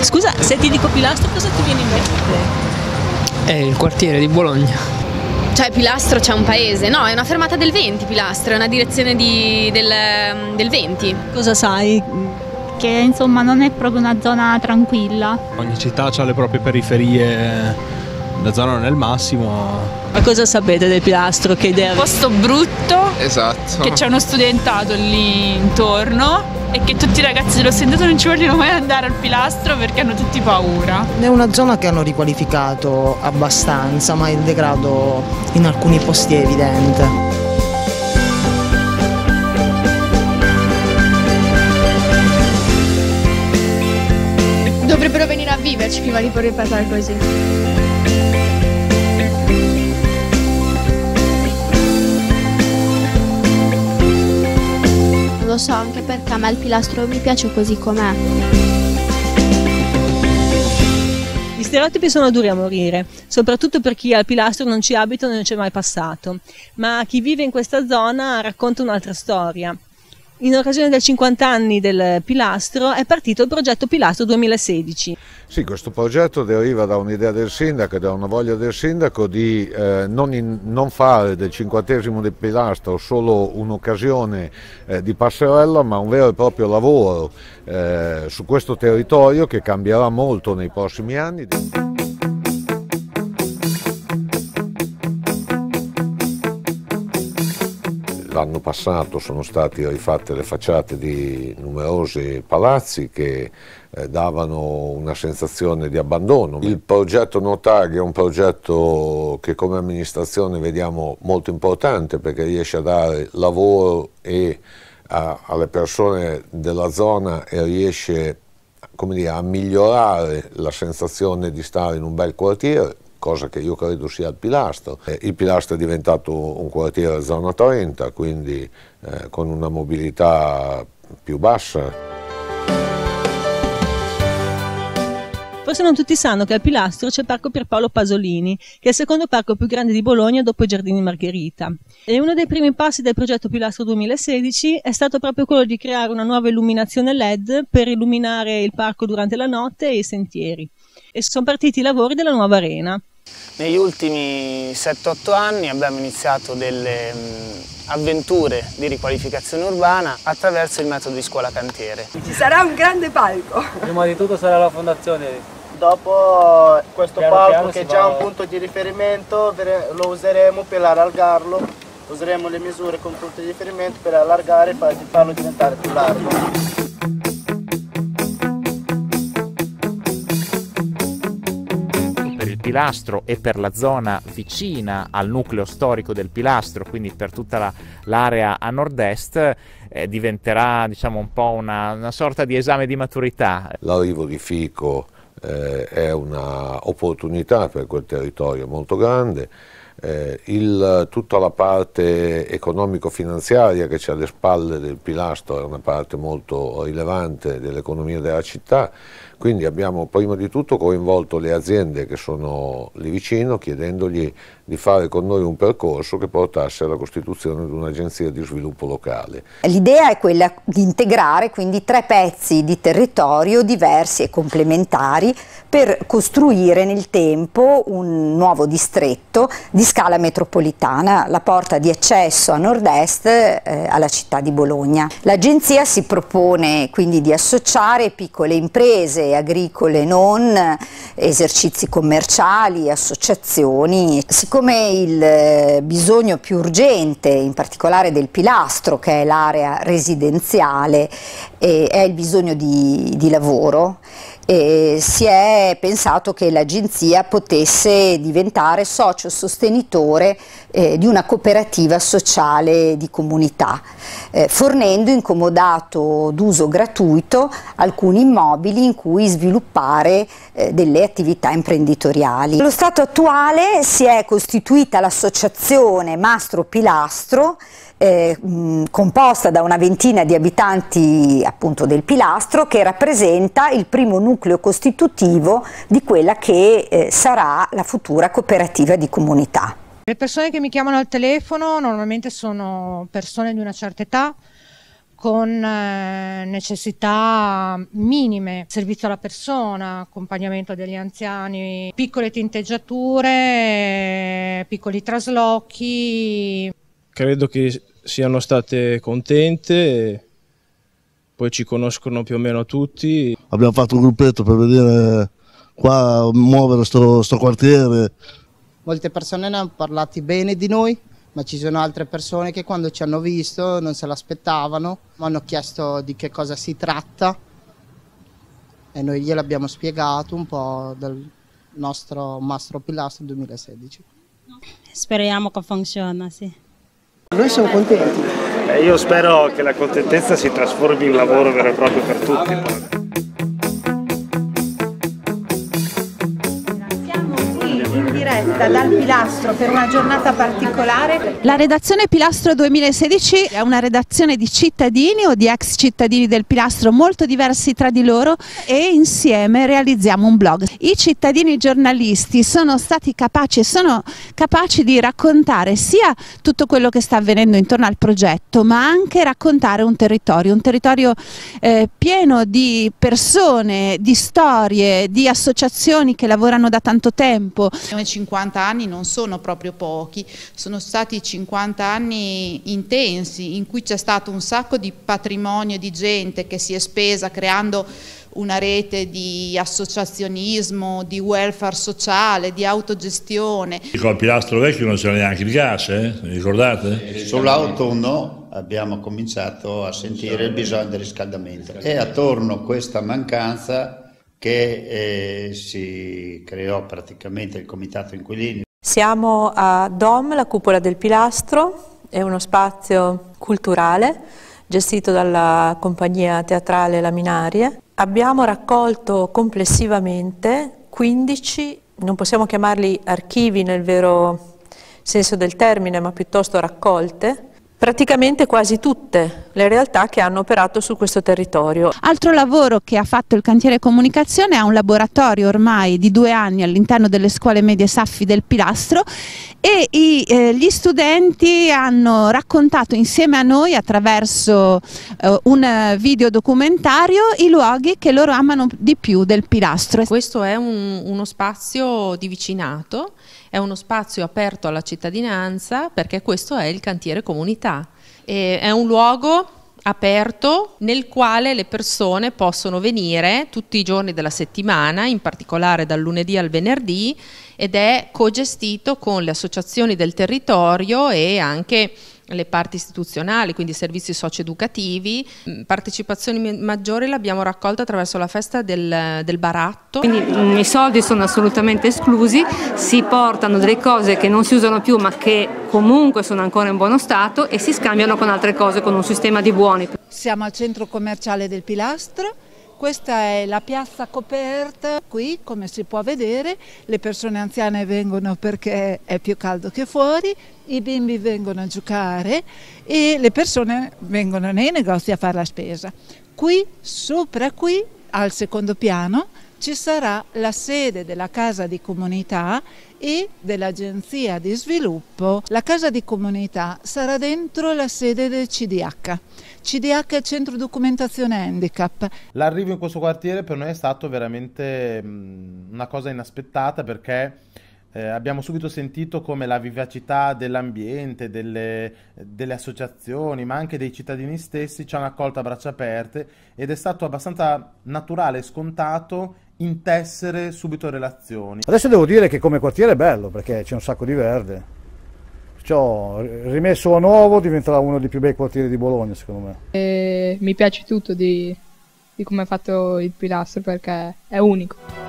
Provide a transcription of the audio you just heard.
Scusa, se ti dico pilastro cosa ti viene in mente? È il quartiere di Bologna. Cioè Pilastro c'è un paese, no, è una fermata del 20 Pilastro, è una direzione di, del, del 20. Cosa sai? Che insomma non è proprio una zona tranquilla. Ogni città ha le proprie periferie la zona non è il massimo. Ma cosa sapete del pilastro? Che idea? Un posto brutto. Esatto. Che c'è uno studentato lì intorno e che tutti i ragazzi dello studentato non ci vogliono mai andare al pilastro perché hanno tutti paura. È una zona che hanno riqualificato abbastanza, ma il degrado in alcuni posti è evidente. Dovrebbero venire a viverci prima di ripetere così. Lo so anche perché a me il pilastro mi piace così com'è. Gli stereotipi sono duri a morire, soprattutto per chi al pilastro non ci abita e non ci è mai passato, ma chi vive in questa zona racconta un'altra storia. In occasione del 50 anni del pilastro è partito il progetto Pilastro 2016. Sì, questo progetto deriva da un'idea del sindaco e da una voglia del sindaco di eh, non, in, non, fare del cinquantesimo del pilastro solo un'occasione eh, di passerella, ma un vero e proprio lavoro eh, su questo territorio che cambierà molto nei prossimi anni. L'anno passato sono state rifatte le facciate di numerosi palazzi che eh, davano una sensazione di abbandono. Il progetto Notag è un progetto che come amministrazione vediamo molto importante perché riesce a dare lavoro e a, alle persone della zona e riesce dire, a migliorare la sensazione di stare in un bel quartiere cosa che io credo sia il pilastro. Eh, il pilastro è diventato un quartiere zona 30, quindi eh, con una mobilità più bassa. Forse non tutti sanno che al Pilastro c'è il Parco Pierpaolo Pasolini, che è il secondo parco più grande di Bologna dopo i Giardini Margherita. E uno dei primi passi del progetto Pilastro 2016 è stato proprio quello di creare una nuova illuminazione LED per illuminare il parco durante la notte e i sentieri. E sono partiti i lavori della nuova arena. Negli ultimi 7-8 anni abbiamo iniziato delle avventure di riqualificazione urbana attraverso il metodo di scuola cantiere. Ci sarà un grande palco. Prima di tutto sarà la fondazione. Dopo questo piano palco piano che è va... già un punto di riferimento lo useremo per allargarlo, useremo le misure come punto di riferimento per allargare e farlo diventare più largo. Pilastro e per la zona vicina al nucleo storico del Pilastro, quindi per tutta l'area la, a nord-est, eh, diventerà diciamo, un po' una, una, sorta di esame di maturità. L'arrivo di Fico eh, è un'opportunità per quel territorio molto grande. Eh, il, tutta la parte economico-finanziaria che c'è alle spalle del pilastro è una parte molto rilevante dell'economia della città, quindi abbiamo prima di tutto coinvolto le aziende che sono lì vicino chiedendogli di fare con noi un percorso che portasse alla costituzione di un'agenzia di sviluppo locale. L'idea è quella di integrare quindi tre pezzi di territorio diversi e complementari per costruire nel tempo un nuovo distretto di scala metropolitana, la porta di accesso a nord-est eh, alla città di Bologna. L'agenzia si propone quindi di associare piccole imprese agricole non, esercizi commerciali, associazioni. Siccome il eh, bisogno più urgente, in particolare del pilastro, che è l'area residenziale, eh, è il bisogno di, di lavoro, eh, si è pensato che l'agenzia potesse diventare socio sostenitore eh, di una cooperativa sociale di comunità, eh, fornendo in comodato d'uso gratuito alcuni immobili in cui sviluppare eh, delle attività imprenditoriali. Allo stato attuale si è costituita l'associazione Mastro Pilastro eh, mh, composta da una ventina di abitanti appunto del Pilastro che rappresenta il primo nucleo costitutivo di quella che eh, sarà la futura cooperativa di comunità. Le persone che mi chiamano al telefono normalmente sono persone di una certa età con eh, necessità minime, servizio alla persona, accompagnamento degli anziani, piccole tinteggiature, piccoli traslochi. Credo che siano state contente, poi ci conoscono più o meno tutti. Abbiamo fatto un gruppetto per vedere qua muovere sto, sto quartiere. Molte persone ne hanno parlato bene di noi, ma ci sono altre persone che quando ci hanno visto non se l'aspettavano, mi hanno chiesto di che cosa si tratta e noi gliel'abbiamo spiegato un po' del nostro Mastro Pilastro 2016. Speriamo che funzioni, sì. Noi siamo contenti. Io spero che la contentezza si trasformi in lavoro vero e proprio per tutti. Diretta dal Pilastro per una giornata particolare. La redazione Pilastro 2016 è una redazione di cittadini o di ex cittadini del Pilastro molto diversi tra di loro e insieme realizziamo un blog. I cittadini giornalisti sono stati capaci e sono capaci di raccontare sia tutto quello che sta avvenendo intorno al progetto ma anche raccontare un territorio, un territorio eh, pieno di persone, di storie, di associazioni che lavorano da tanto tempo. 50 anni non sono proprio pochi, sono stati 50 anni intensi in cui c'è stato un sacco di patrimonio di gente che si è spesa creando una rete di associazionismo, di welfare sociale, di autogestione. Col pilastro vecchio non c'era neanche il gas, eh? ricordate? Sull'autunno abbiamo cominciato a sentire il bisogno del riscaldamento e attorno a questa mancanza che eh, si creò praticamente il comitato inquilini. Siamo a DOM, la cupola del pilastro, è uno spazio culturale gestito dalla compagnia teatrale Laminarie. Abbiamo raccolto complessivamente 15, non possiamo chiamarli archivi nel vero senso del termine, ma piuttosto raccolte, praticamente quasi tutte le realtà che hanno operato su questo territorio. Altro lavoro che ha fatto il cantiere comunicazione è un laboratorio ormai di due anni all'interno delle scuole medie Saffi del Pilastro e i, eh, gli studenti hanno raccontato insieme a noi attraverso eh, un video documentario i luoghi che loro amano di più del Pilastro. Questo è un, uno spazio di vicinato è uno spazio aperto alla cittadinanza perché questo è il cantiere comunità. E è un luogo aperto nel quale le persone possono venire tutti i giorni della settimana, in particolare dal lunedì al venerdì, ed è cogestito con le associazioni del territorio e anche le parti istituzionali, quindi servizi socio-educativi. Mm, partecipazioni maggiori l'abbiamo raccolta attraverso la festa del, del baratto. Quindi mm, i soldi sono assolutamente esclusi, si portano delle cose che non si usano più ma che comunque sono ancora in buono stato e si scambiano con altre cose, con un sistema di buoni. Siamo al centro commerciale del Pilastro questa è la piazza coperta, qui come si può vedere le persone anziane vengono perché è più caldo che fuori, i bimbi vengono a giocare e le persone vengono nei negozi a fare la spesa. Qui, sopra qui, al secondo piano, ci sarà la sede della casa di comunità e dell'agenzia di sviluppo. La casa di comunità sarà dentro la sede del CDH. CDH Centro Documentazione Handicap. L'arrivo in questo quartiere per noi è stato veramente una cosa inaspettata perché eh, abbiamo subito sentito come la vivacità dell'ambiente, delle, delle, associazioni, ma anche dei cittadini stessi ci hanno accolto a braccia aperte ed è stato abbastanza naturale e scontato intessere subito relazioni. Adesso devo dire che come quartiere è bello perché c'è un sacco di verde. Ciò, rimesso a nuovo diventerà uno dei più bei quartieri di Bologna secondo me. E mi piace tutto di, di come è fatto il pilastro perché è unico.